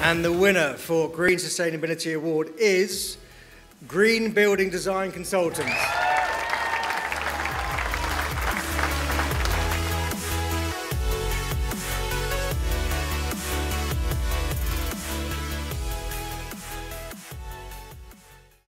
And the winner for Green Sustainability Award is Green Building Design Consultants.